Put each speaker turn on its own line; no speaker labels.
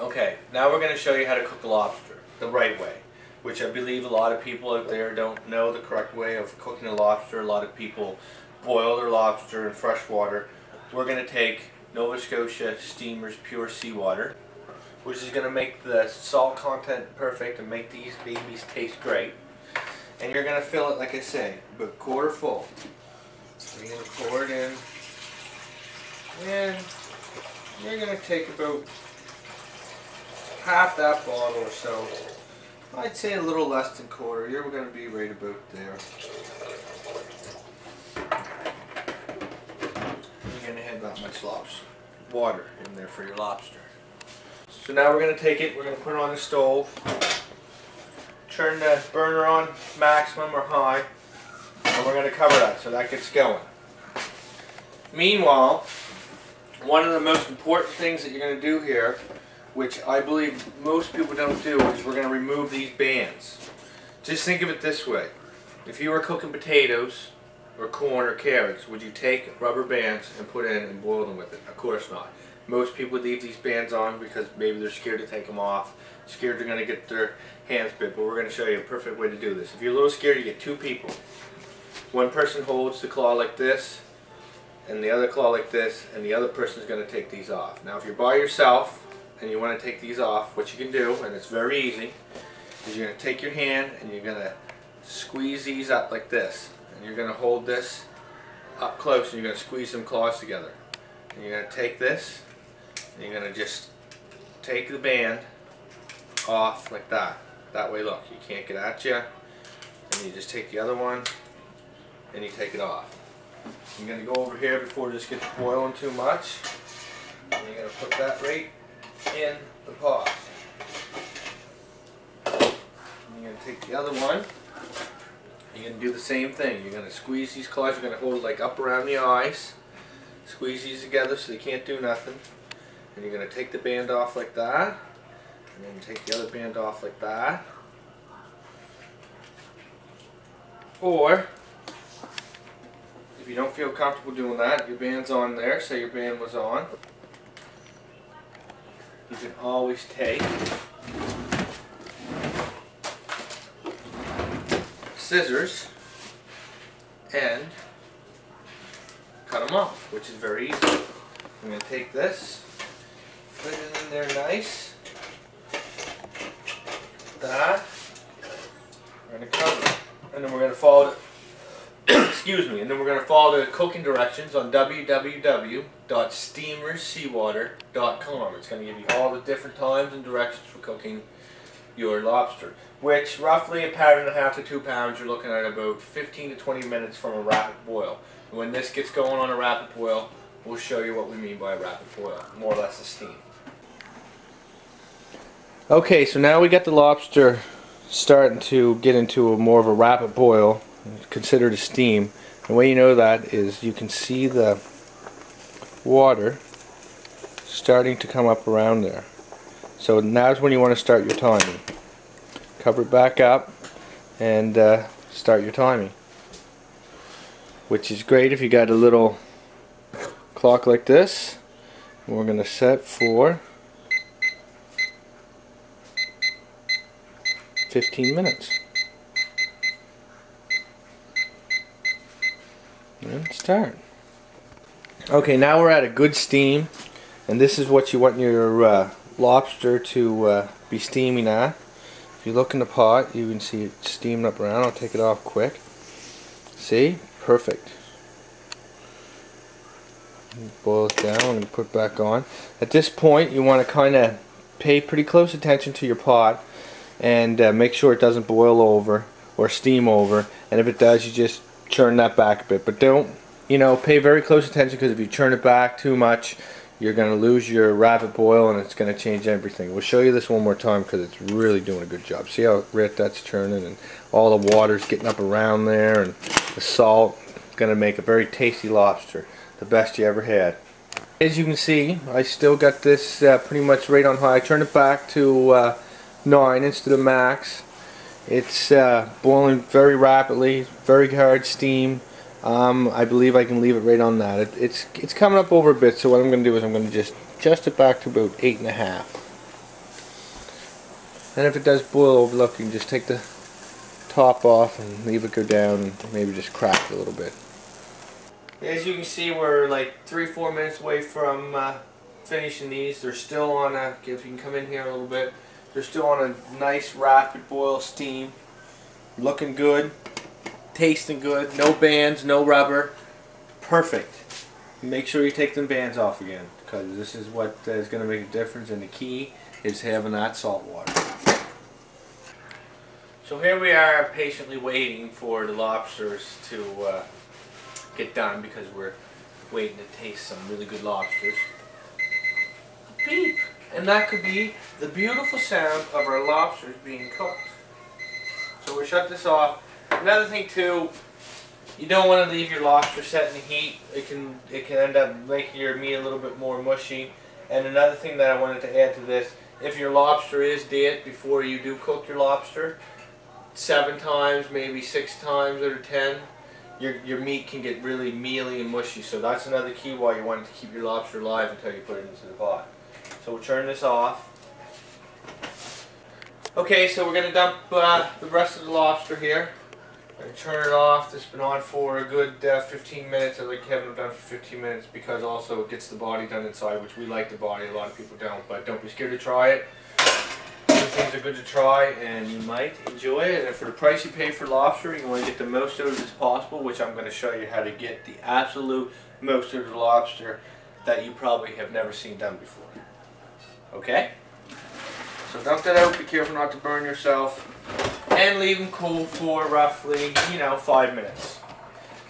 Okay, now we're going to show you how to cook a lobster the right way, which I believe a lot of people out there don't know the correct way of cooking a lobster. A lot of people boil their lobster in fresh water. We're going to take Nova Scotia Steamers Pure Seawater, which is going to make the salt content perfect and make these babies taste great. And you're going to fill it, like I say, but quarter full. You're going to pour it in. And you're going to take about half that bottle or so. I'd say a little less than quarter. You're going to be right about there. You're going to have that much lobster water in there for your lobster. So now we're going to take it, we're going to put it on the stove, turn the burner on maximum or high, and we're going to cover that so that gets going. Meanwhile, one of the most important things that you're going to do here which I believe most people don't do, is we're going to remove these bands. Just think of it this way. If you were cooking potatoes or corn or carrots, would you take rubber bands and put in and boil them with it? Of course not. Most people leave these bands on because maybe they're scared to take them off, scared they're going to get their hands bit, but we're going to show you a perfect way to do this. If you're a little scared, you get two people. One person holds the claw like this, and the other claw like this, and the other person is going to take these off. Now if you're by yourself, and you want to take these off, what you can do, and it's very easy, is you're going to take your hand and you're going to squeeze these up like this. And you're going to hold this up close and you're going to squeeze some claws together. And you're going to take this and you're going to just take the band off like that. That way, look, you can't get at you. And you just take the other one and you take it off. I'm going to go over here before this gets boiling too much. And you're going to put that right in the pot. you're going to take the other one. You're going to do the same thing. You're going to squeeze these claws. You're going to hold it like up around the eyes. Squeeze these together so they can't do nothing. And you're going to take the band off like that. And then take the other band off like that. Or, if you don't feel comfortable doing that, your band's on there. Say your band was on can always take. Scissors. And cut them off, which is very easy. I'm going to take this, put it in there nice, that, we're going to cover it, and then we're going to fold it excuse me, and then we're going to follow the cooking directions on www.steamersseawater.com. It's going to give you all the different times and directions for cooking your lobster, which roughly a pound and a half to two pounds, you're looking at about 15 to 20 minutes from a rapid boil. When this gets going on a rapid boil, we'll show you what we mean by a rapid boil, more or less a steam. Okay, so now we got the lobster starting to get into a more of a rapid boil considered a steam. The way you know that is you can see the water starting to come up around there. So now's when you want to start your timing. Cover it back up and uh, start your timing. Which is great if you got a little clock like this. We're going to set for 15 minutes. And start. Okay, now we're at a good steam, and this is what you want your uh, lobster to uh, be steaming at. If you look in the pot, you can see it steaming up around. I'll take it off quick. See? Perfect. Boil it down and put it back on. At this point, you want to kind of pay pretty close attention to your pot and uh, make sure it doesn't boil over or steam over. And if it does, you just churn that back a bit. But don't, you know, pay very close attention because if you churn it back too much, you're going to lose your rapid boil and it's going to change everything. We'll show you this one more time because it's really doing a good job. See how red that's churning and all the water's getting up around there and the salt going to make a very tasty lobster. The best you ever had. As you can see, I still got this uh, pretty much right on high. I turned it back to uh, 9 instead of max. It's uh, boiling very rapidly, very hard steam. Um, I believe I can leave it right on that. It, it's it's coming up over a bit, so what I'm going to do is I'm going to just adjust it back to about eight and a half. And if it does boil over, look, you can just take the top off and leave it go down and maybe just crack it a little bit. As you can see, we're like three, four minutes away from uh, finishing these. They're still on a, if you can come in here a little bit, they're still on a nice rapid boil steam. Looking good, tasting good, no bands, no rubber. Perfect. Make sure you take them bands off again because this is what is going to make a difference and the key is having that salt water. So here we are patiently waiting for the lobsters to uh, get done because we're waiting to taste some really good lobsters. A beep! And that could be the beautiful sound of our lobsters being cooked. So we'll shut this off. Another thing too, you don't want to leave your lobster set in the heat. It can it can end up making your meat a little bit more mushy. And another thing that I wanted to add to this, if your lobster is dead before you do cook your lobster, seven times, maybe six times out of ten, your, your meat can get really mealy and mushy. So that's another key why you want to keep your lobster alive until you put it into the pot. So we'll turn this off. Okay, so we're going to dump uh, the rest of the lobster here. turn it off. This has been on for a good uh, 15 minutes. I like having it done for 15 minutes because also it gets the body done inside, which we like the body. A lot of people don't, but don't be scared to try it. These things are good to try and you might enjoy it. And for the price you pay for lobster, you want to get the most out of it as possible, which I'm going to show you how to get the absolute most out of the lobster that you probably have never seen done before. Okay? So dump that out, be careful not to burn yourself, and leave them cool for roughly, you know, five minutes.